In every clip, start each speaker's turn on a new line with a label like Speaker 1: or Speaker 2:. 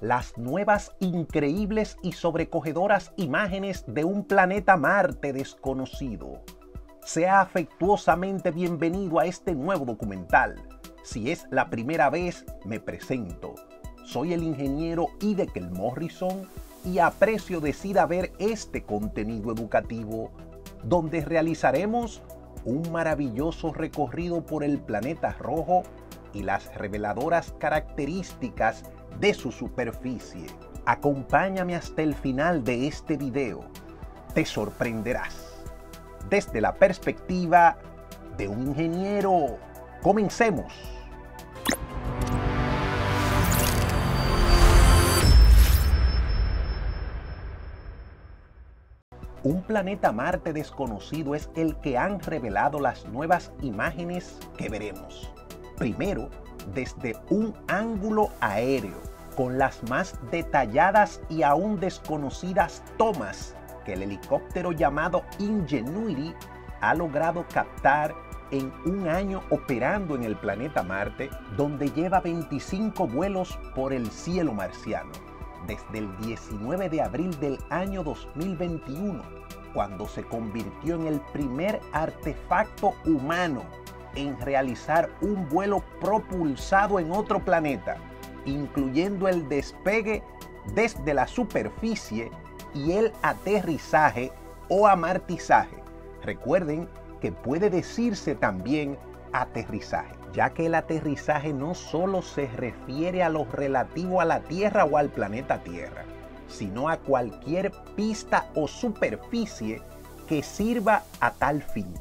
Speaker 1: las nuevas increíbles y sobrecogedoras imágenes de un planeta Marte desconocido. Sea afectuosamente bienvenido a este nuevo documental. Si es la primera vez, me presento. Soy el ingeniero Idekel Morrison y aprecio decir ver este contenido educativo donde realizaremos un maravilloso recorrido por el planeta rojo y las reveladoras características de su superficie. Acompáñame hasta el final de este video. Te sorprenderás. Desde la perspectiva de un ingeniero. Comencemos. Un planeta Marte desconocido es el que han revelado las nuevas imágenes que veremos. Primero, desde un ángulo aéreo, con las más detalladas y aún desconocidas tomas que el helicóptero llamado Ingenuity ha logrado captar en un año operando en el planeta Marte, donde lleva 25 vuelos por el cielo marciano, desde el 19 de abril del año 2021, cuando se convirtió en el primer artefacto humano en realizar un vuelo propulsado en otro planeta, incluyendo el despegue desde la superficie y el aterrizaje o amartizaje. Recuerden que puede decirse también aterrizaje, ya que el aterrizaje no solo se refiere a lo relativo a la Tierra o al planeta Tierra, sino a cualquier pista o superficie que sirva a tal fin.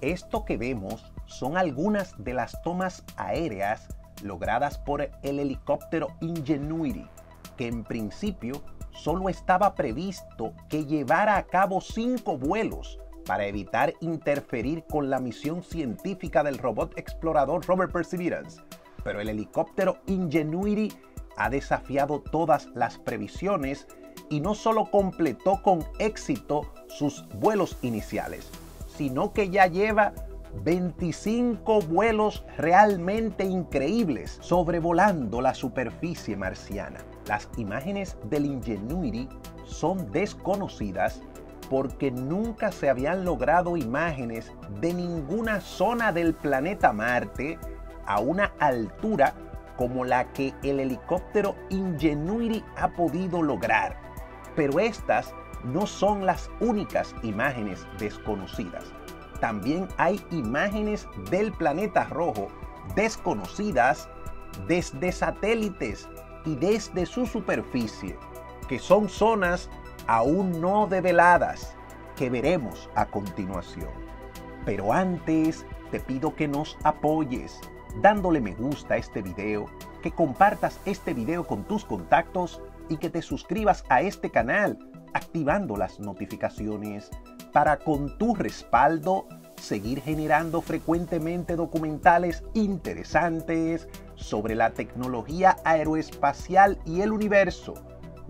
Speaker 1: Esto que vemos son algunas de las tomas aéreas logradas por el helicóptero Ingenuity, que en principio solo estaba previsto que llevara a cabo cinco vuelos para evitar interferir con la misión científica del robot explorador Robert Perseverance. Pero el helicóptero Ingenuity ha desafiado todas las previsiones y no solo completó con éxito sus vuelos iniciales, sino que ya lleva 25 vuelos realmente increíbles sobrevolando la superficie marciana. Las imágenes del Ingenuity son desconocidas porque nunca se habían logrado imágenes de ninguna zona del planeta Marte a una altura como la que el helicóptero Ingenuity ha podido lograr. Pero estas no son las únicas imágenes desconocidas también hay imágenes del planeta rojo desconocidas desde satélites y desde su superficie, que son zonas aún no develadas que veremos a continuación. Pero antes te pido que nos apoyes dándole me gusta a este video, que compartas este video con tus contactos y que te suscribas a este canal activando las notificaciones para con tu respaldo seguir generando frecuentemente documentales interesantes sobre la tecnología aeroespacial y el universo.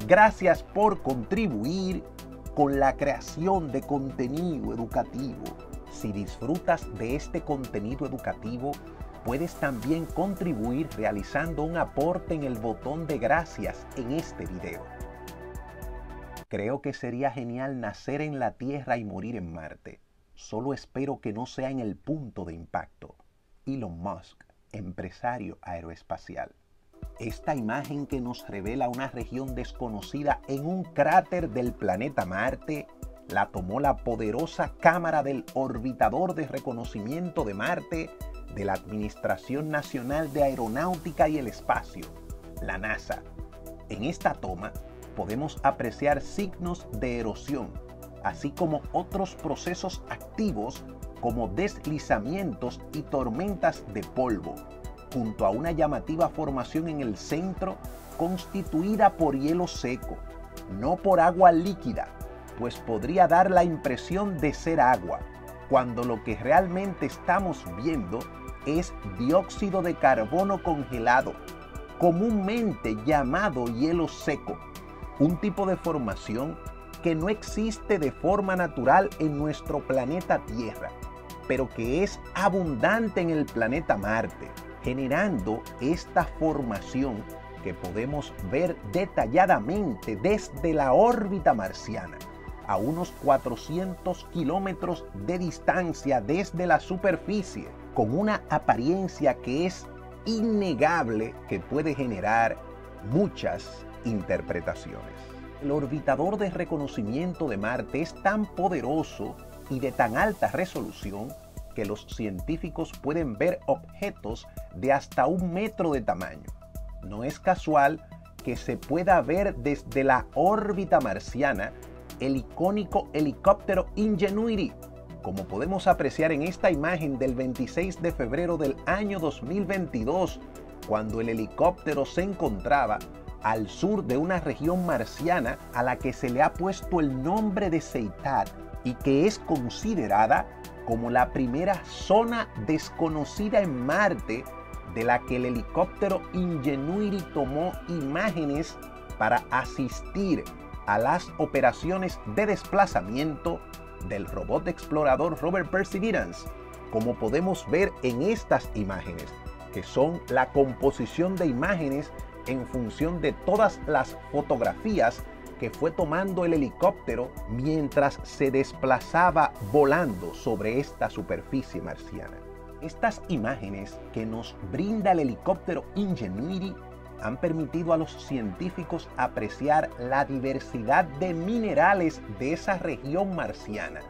Speaker 1: Gracias por contribuir con la creación de contenido educativo. Si disfrutas de este contenido educativo, puedes también contribuir realizando un aporte en el botón de gracias en este video. Creo que sería genial nacer en la Tierra y morir en Marte. Solo espero que no sea en el punto de impacto. Elon Musk, empresario aeroespacial. Esta imagen que nos revela una región desconocida en un cráter del planeta Marte la tomó la poderosa cámara del orbitador de reconocimiento de Marte de la Administración Nacional de Aeronáutica y el Espacio, la NASA. En esta toma podemos apreciar signos de erosión, así como otros procesos activos como deslizamientos y tormentas de polvo, junto a una llamativa formación en el centro constituida por hielo seco, no por agua líquida, pues podría dar la impresión de ser agua, cuando lo que realmente estamos viendo es dióxido de carbono congelado, comúnmente llamado hielo seco, un tipo de formación que no existe de forma natural en nuestro planeta Tierra, pero que es abundante en el planeta Marte, generando esta formación que podemos ver detalladamente desde la órbita marciana, a unos 400 kilómetros de distancia desde la superficie, con una apariencia que es innegable que puede generar muchas interpretaciones. El orbitador de reconocimiento de Marte es tan poderoso y de tan alta resolución que los científicos pueden ver objetos de hasta un metro de tamaño. No es casual que se pueda ver desde la órbita marciana el icónico helicóptero Ingenuity, como podemos apreciar en esta imagen del 26 de febrero del año 2022, cuando el helicóptero se encontraba al sur de una región marciana a la que se le ha puesto el nombre de Seitat y que es considerada como la primera zona desconocida en Marte de la que el helicóptero Ingenuity tomó imágenes para asistir a las operaciones de desplazamiento del robot explorador Robert Perseverance, como podemos ver en estas imágenes, que son la composición de imágenes en función de todas las fotografías que fue tomando el helicóptero mientras se desplazaba volando sobre esta superficie marciana. Estas imágenes que nos brinda el helicóptero Ingenuity han permitido a los científicos apreciar la diversidad de minerales de esa región marciana,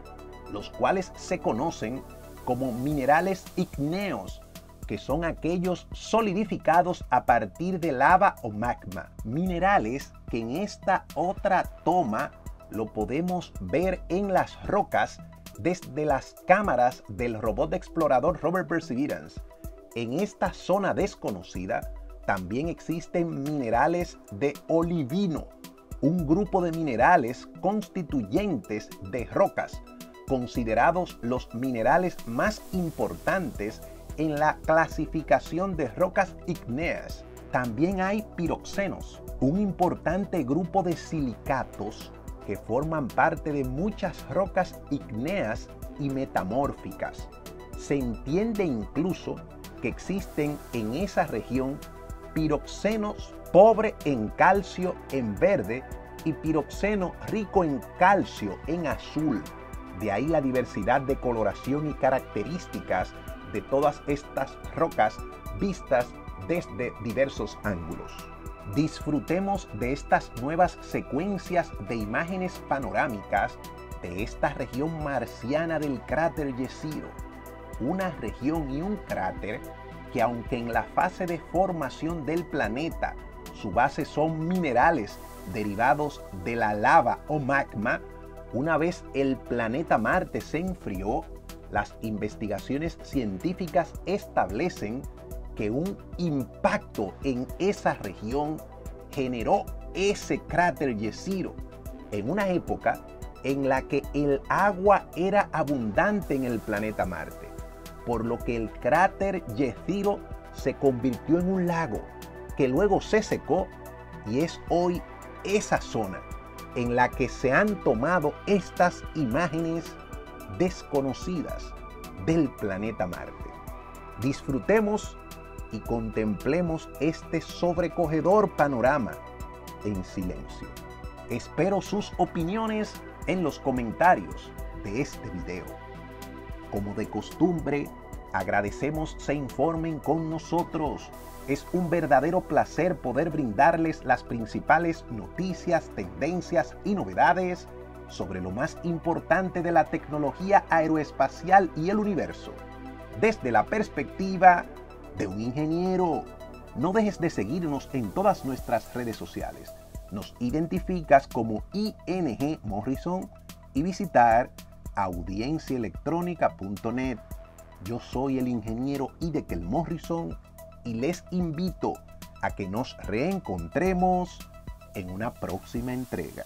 Speaker 1: los cuales se conocen como minerales ígneos que son aquellos solidificados a partir de lava o magma. Minerales que en esta otra toma lo podemos ver en las rocas desde las cámaras del robot explorador Robert Perseverance. En esta zona desconocida también existen minerales de olivino, un grupo de minerales constituyentes de rocas, considerados los minerales más importantes en la clasificación de rocas ígneas. También hay piroxenos, un importante grupo de silicatos que forman parte de muchas rocas ígneas y metamórficas. Se entiende incluso que existen en esa región piroxenos pobre en calcio en verde y piroxeno rico en calcio en azul. De ahí la diversidad de coloración y características de todas estas rocas vistas desde diversos ángulos. Disfrutemos de estas nuevas secuencias de imágenes panorámicas de esta región marciana del cráter Yesiro, una región y un cráter que aunque en la fase de formación del planeta su base son minerales derivados de la lava o magma, una vez el planeta Marte se enfrió, las investigaciones científicas establecen que un impacto en esa región generó ese cráter Yesiro en una época en la que el agua era abundante en el planeta Marte, por lo que el cráter Yesiro se convirtió en un lago que luego se secó y es hoy esa zona en la que se han tomado estas imágenes desconocidas del planeta Marte. Disfrutemos y contemplemos este sobrecogedor panorama en silencio. Espero sus opiniones en los comentarios de este video. Como de costumbre, agradecemos se informen con nosotros. Es un verdadero placer poder brindarles las principales noticias, tendencias y novedades sobre lo más importante de la tecnología aeroespacial y el universo, desde la perspectiva de un ingeniero. No dejes de seguirnos en todas nuestras redes sociales. Nos identificas como ING Morrison y visitar audienciaelectrónica.net. Yo soy el ingeniero Idekel Morrison y les invito a que nos reencontremos en una próxima entrega.